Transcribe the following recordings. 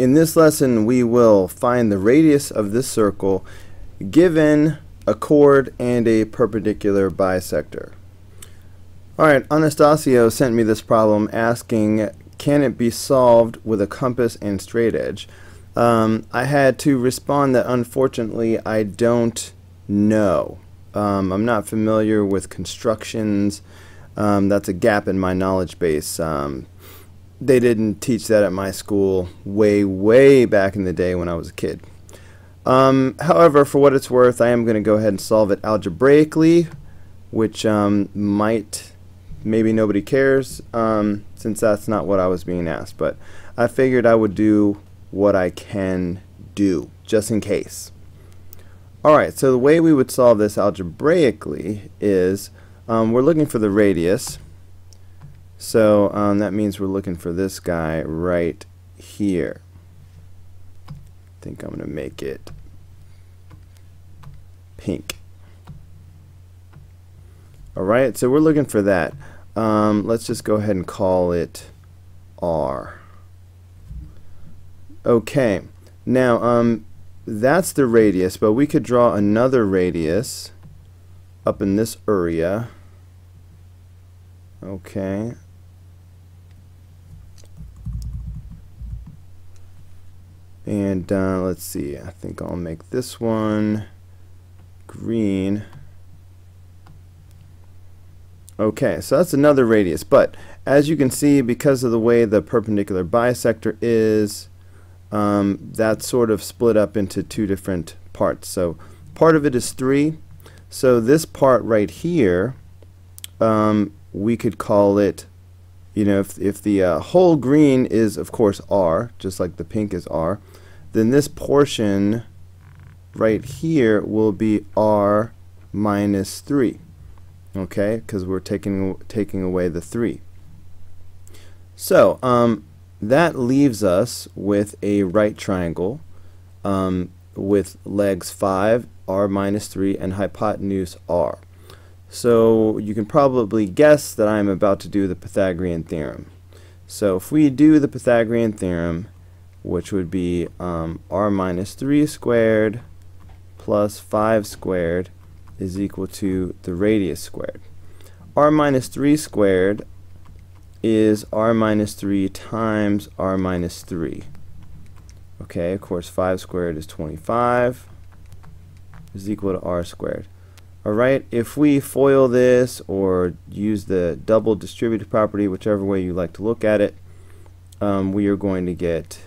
In this lesson, we will find the radius of this circle given a chord and a perpendicular bisector. Alright, Anastasio sent me this problem asking, can it be solved with a compass and straight edge? Um, I had to respond that unfortunately I don't know. Um, I'm not familiar with constructions. Um, that's a gap in my knowledge base. They didn't teach that at my school way, way back in the day when I was a kid. Um, however, for what it's worth, I am going to go ahead and solve it algebraically, which um, might, maybe nobody cares, um, since that's not what I was being asked. But I figured I would do what I can do, just in case. Alright, so the way we would solve this algebraically is um, we're looking for the radius. So um, that means we're looking for this guy right here. I think I'm going to make it pink. Alright, so we're looking for that. Um, let's just go ahead and call it R. Okay, now um, that's the radius, but we could draw another radius up in this area. Okay, And uh, let's see, I think I'll make this one green. Okay, so that's another radius. But as you can see, because of the way the perpendicular bisector is, um, that's sort of split up into two different parts. So part of it is 3. So this part right here, um, we could call it, you know, if, if the uh, whole green is, of course, R, just like the pink is R, then this portion right here will be r minus 3 okay? Because we're taking taking away the 3 so um, that leaves us with a right triangle um, with legs 5 r minus 3 and hypotenuse r. So you can probably guess that I'm about to do the Pythagorean theorem. So if we do the Pythagorean theorem which would be um, r minus 3 squared plus 5 squared is equal to the radius squared. r minus 3 squared is r minus 3 times r minus 3. Okay, of course 5 squared is 25 is equal to r squared. Alright, if we FOIL this or use the double distributive property, whichever way you like to look at it, um, we are going to get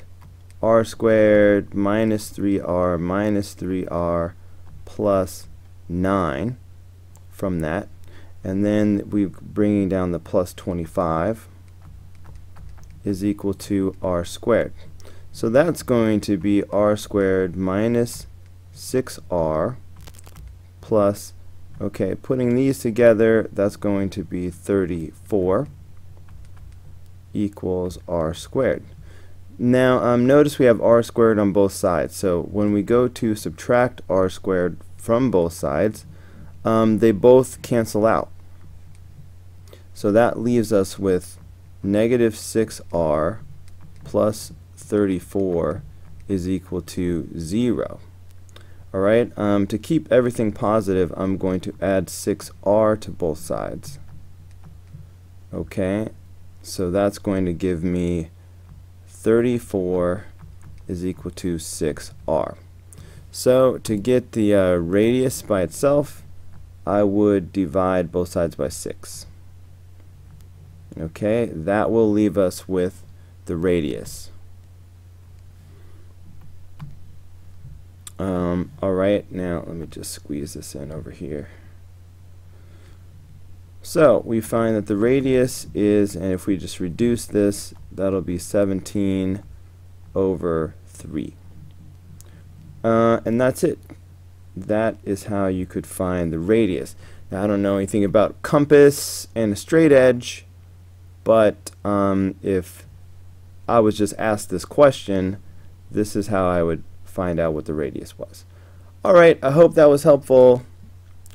r squared minus 3r minus 3r plus 9 from that. And then we're bringing down the plus 25 is equal to r squared. So that's going to be r squared minus 6r plus okay putting these together that's going to be 34 equals r squared now um, notice we have r squared on both sides. So when we go to subtract r squared from both sides, um, they both cancel out. So that leaves us with negative 6r plus 34 is equal to 0. Alright, um, to keep everything positive, I'm going to add 6r to both sides. Okay, so that's going to give me 34 is equal to 6r. So to get the uh, radius by itself, I would divide both sides by 6. Okay, that will leave us with the radius. Um, Alright, now let me just squeeze this in over here. So we find that the radius is, and if we just reduce this, that'll be 17 over 3. Uh, and that's it. That is how you could find the radius. Now, I don't know anything about compass and a straight edge, but um, if I was just asked this question, this is how I would find out what the radius was. Alright, I hope that was helpful.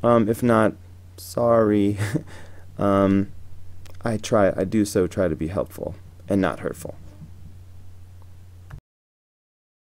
Um, if not, sorry. um, I try, I do so try to be helpful and not hurtful.